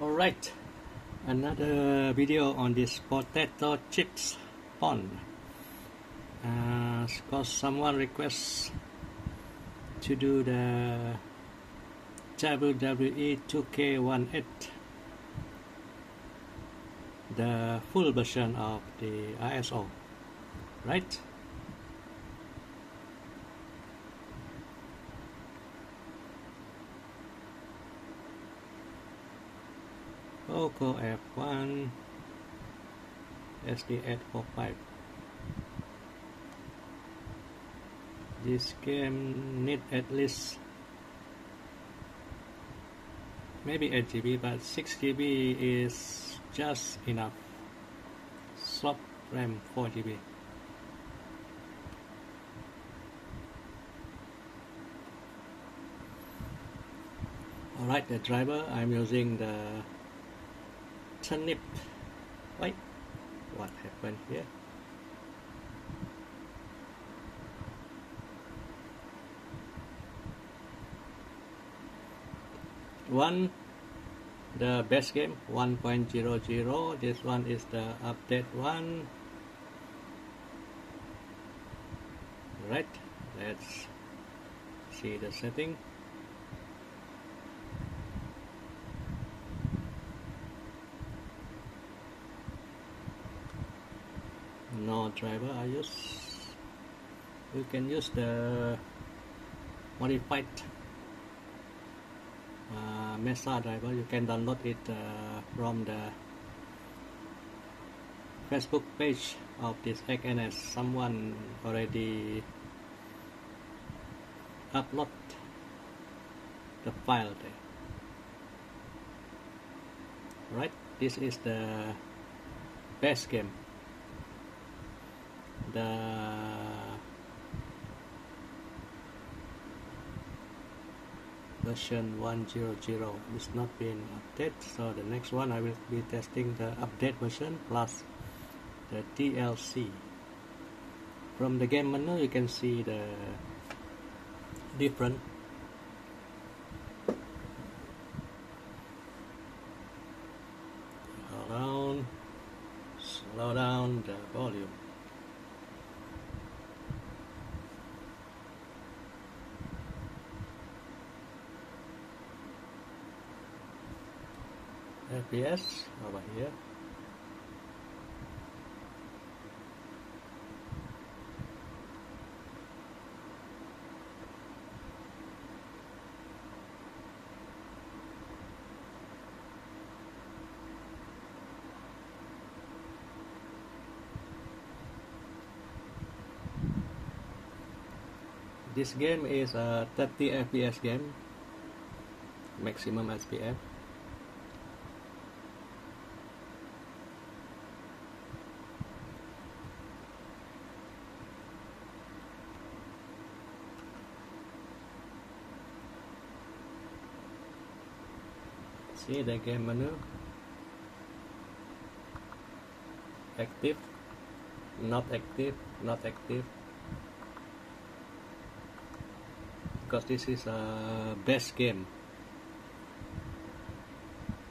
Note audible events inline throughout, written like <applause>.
Alright, another video on this potato chips pond. Uh, because someone requests to do the WWE 2K18 the full version of the ISO, right? Poco F1 SD845 this game need at least maybe 8 GB but 6 GB is just enough. Swap RAM 4 GB alright the driver I'm using the turnip wait what happened here? One the best game 1.00 this one is the update one. Right let's see the setting no driver I use you can use the modified uh, Mesa driver. You can download it uh, from the Facebook page of this egg NS someone already upload the file there. Right? This is the best game the version 100 is not being updated. So the next one I will be testing the update version plus the DLC from the game menu you can see the different slow down slow down the volume FPS over here this game is a 30 FPS game. Maximum SPF see the game menu active not active not active. Because this is a best game.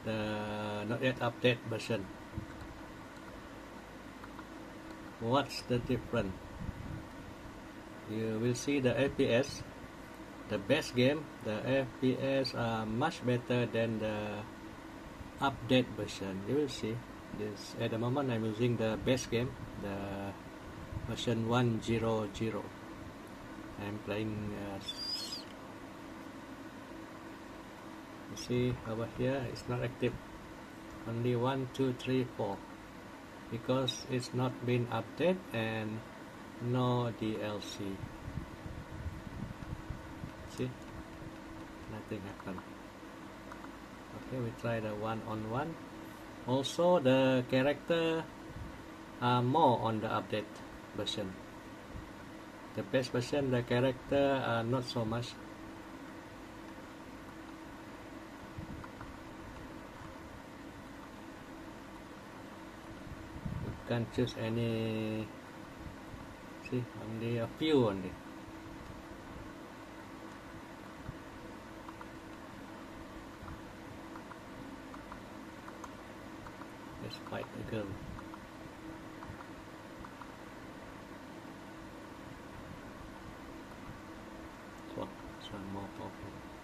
The not yet update version. What's the difference? You will see the FPS the best game the FPS are much better than the update version. You will see. This at the moment I'm using the best game the version 100 I'm playing uh, you see over here it's not active. Only one two three four. Because it's not been updated and no DLC see? Nothing happened. Okay we try the one on one also the character are more on the update version. The best version the character are not so much. You can choose any see only a few only Fight the girl. So, some more problem.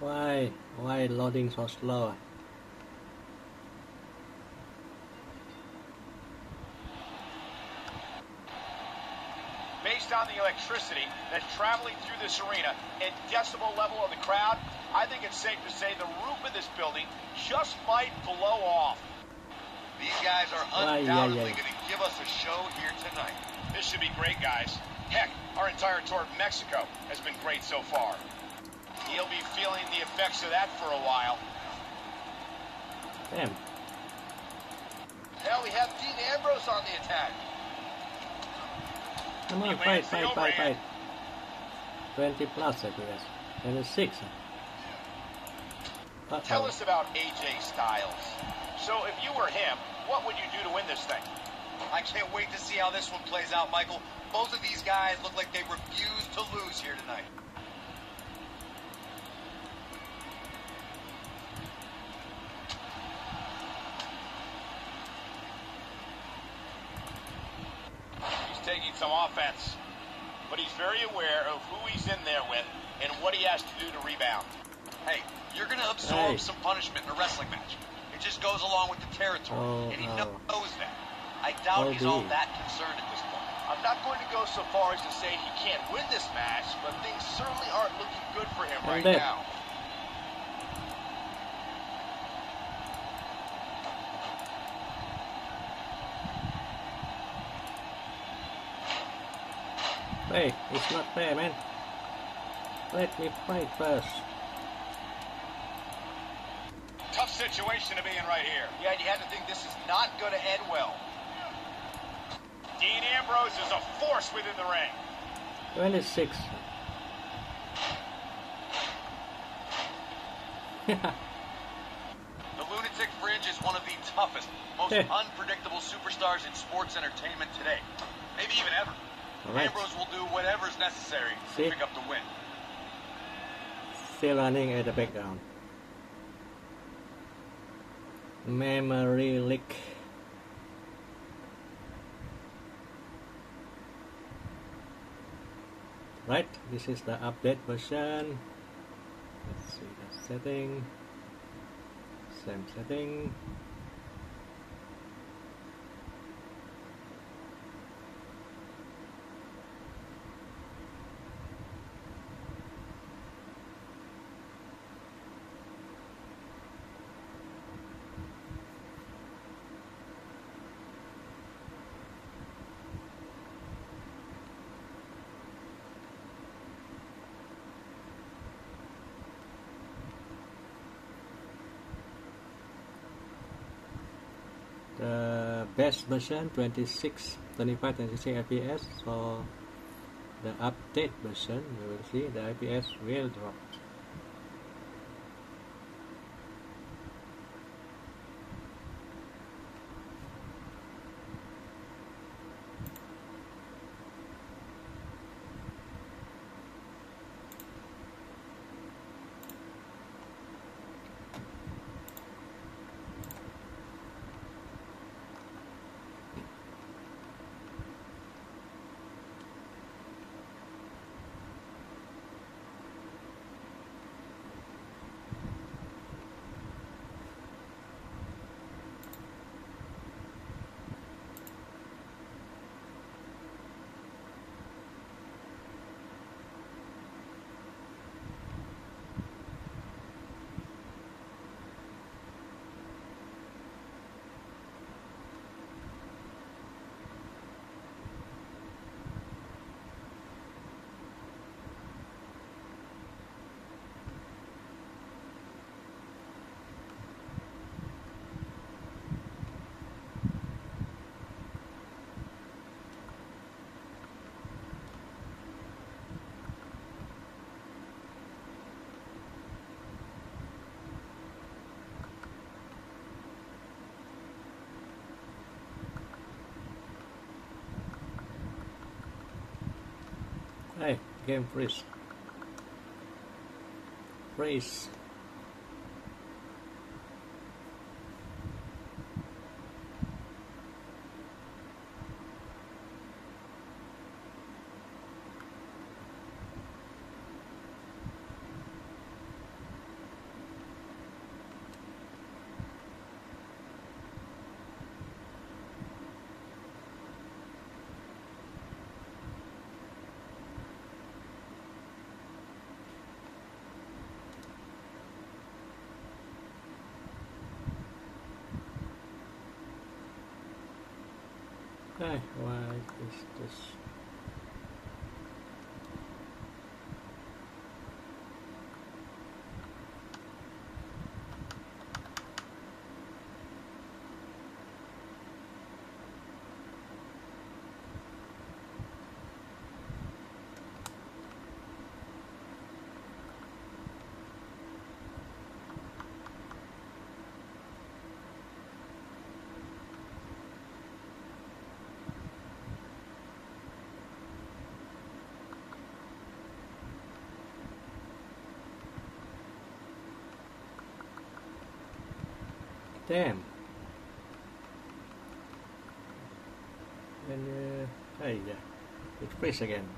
Why? Why loading so slow? Based on the electricity that's traveling through this arena and decibel level of the crowd, I think it's safe to say the roof of this building just might blow off. These guys are undoubtedly going to give us a show here tonight. This should be great, guys. Heck, our entire tour of Mexico has been great so far. He'll be feeling the effects of that for a while. Damn. Hell, we have Dean Ambrose on the attack. Come on, He fight, wins the fight, fight, overhand. fight. 20 plus I FPS. 26. Uh Tell oh. us about AJ Styles. So if you were him, what would you do to win this thing? I can't wait to see how this one plays out, Michael. Both of these guys look like they refuse to lose here tonight. He's taking some offense, but he's very aware of who he's in there with and what he has to do to rebound. Hey, you're going to absorb Hey. some punishment in a wrestling match. It just goes along with the territory, Oh, and he no. knows that. I doubt Oh, he's all that concerned at this point. I'm not going to go so far as to say he can't win this match, but things certainly aren't looking good for him I'm right dead. now. Hey, it's not fair, man. Let me fight first. Tough situation to be in right here. Yeah, you have to think this is not going to end well. Dean Ambrose is a force within the ring. 26. <laughs> The Lunatic Fringe is one of the toughest, most Yeah. <laughs> unpredictable superstars in sports entertainment today. Maybe even ever. Alright. Ambrose will do whatever's necessary See? to pick up the win. Still running at the background. Memory leak. Right, this is the update version. Let's see the setting. Same setting. the best version 26 25 26 fps so the update version you will see the fps will drop game freeze. Freeze. Hey, why is this? Damn. And uh, hey, yeah, it freeze again.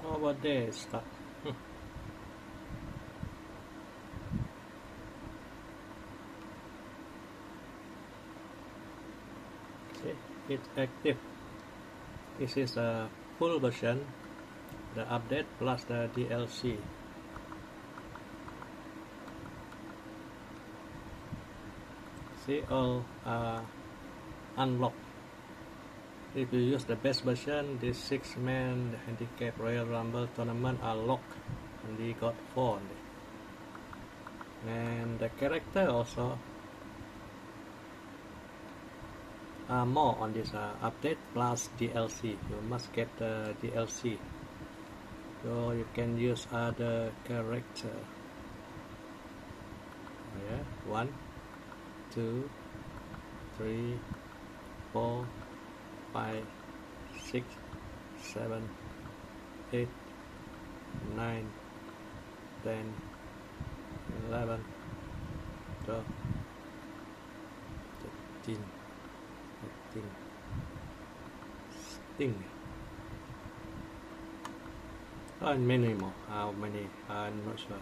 How about this stuff? See, it's active. This is a full version the update plus the DLC. See all uh, unlocked. If you use the best version, this six-man handicap Royal Rumble tournament are locked, we got four. Only. And the character also uh, more on this uh, update plus DLC. You must get the DLC so you can use other character. Yeah one two three four five six seven eight nine ten eleven twelve thirteen fourteen Sting and many more. How many? I'm not sure.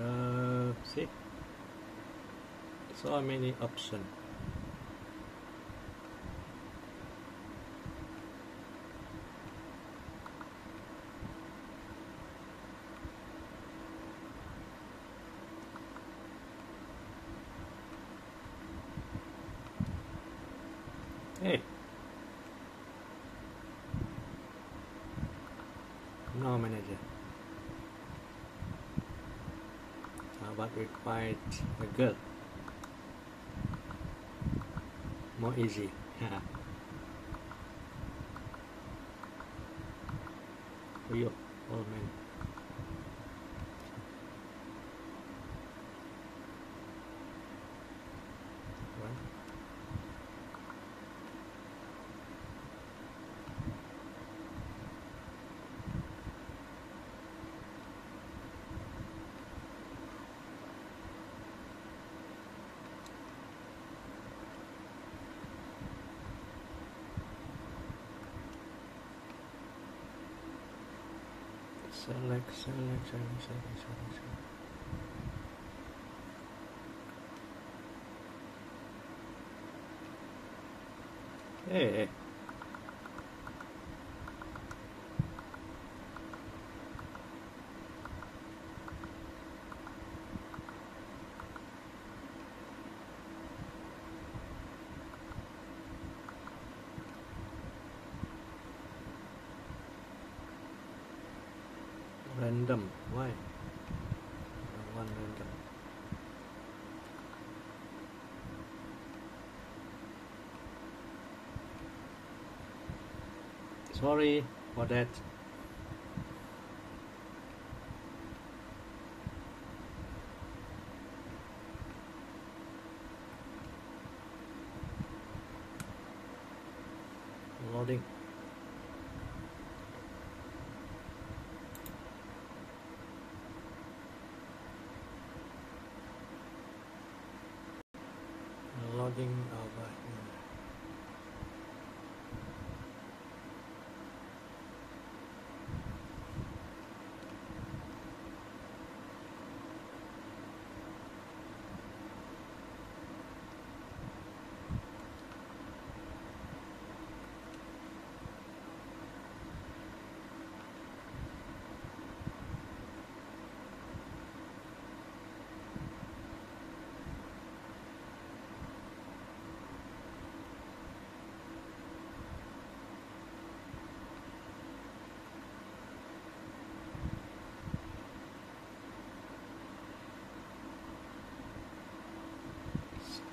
Uh, see, so many options. Hey. No manager. How about we find a girl? More easy. <laughs> Old man. Right. Select, select, select, select, select, select. Hey, hey. Random, why? Want random. Sorry for that. Something over here.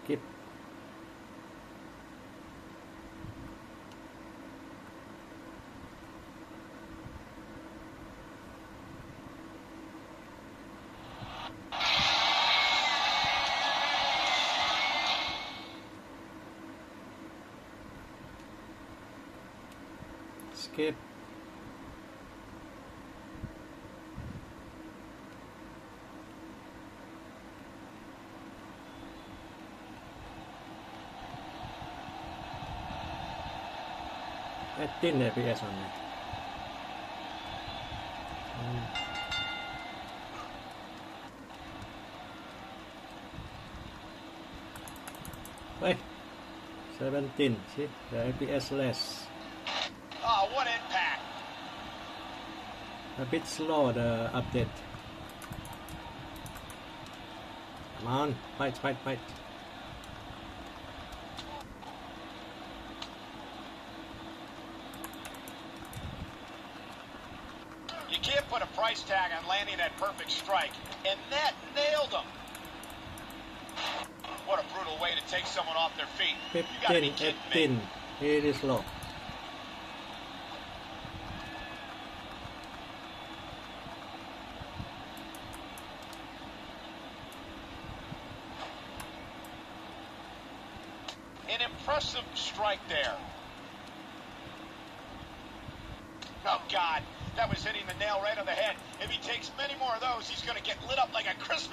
skip skip eighteen FPS only. Mm. Wait, seventeen. See the FPS less. What impact. A bit slow the update. Come on, fight, fight, fight. You can't put a price tag on landing that perfect strike, and that nailed him. What a brutal way to take someone off their feet. You gotta be 15, kidding me. 18. It is low. An impressive strike there. Oh, God. That was hitting the nail right on the head. If he takes many more of those, he's going to get lit up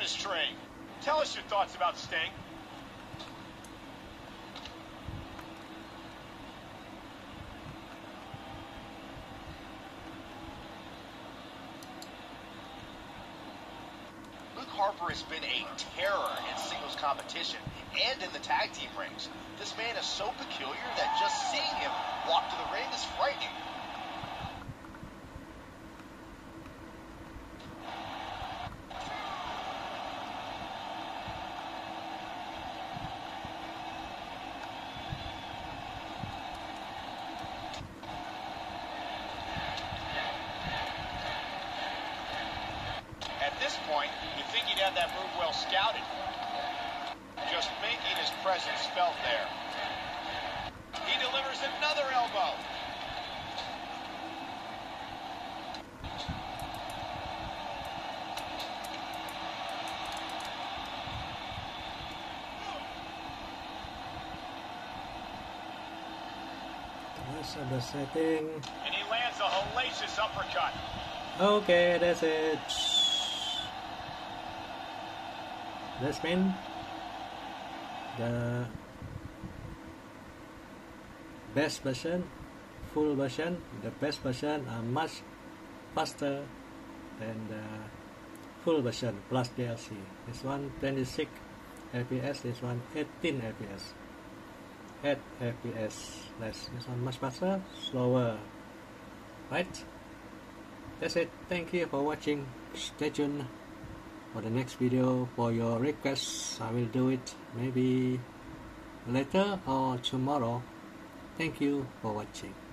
a Tell us your thoughts about Sting. Luke Harper has been a terror in singles competition and in the tag team rings. This man is so peculiar that just seeing him walk to the ring is frightening. At this point, you think he'd have that move well scouted. Just making his presence felt there. He delivers another elbow. Rest the setting. And he lands a hellacious uppercut. Okay, that's it. Means the best version, full version, the best version are much faster than the full version plus DLC. This one 26 FPS, this one 18 FPS. 8 FPS less. This one much faster, slower. Right? That's it. Thank you for watching. Stay tuned for the next video. For your requests, I will do it maybe later or tomorrow. Thank you for watching.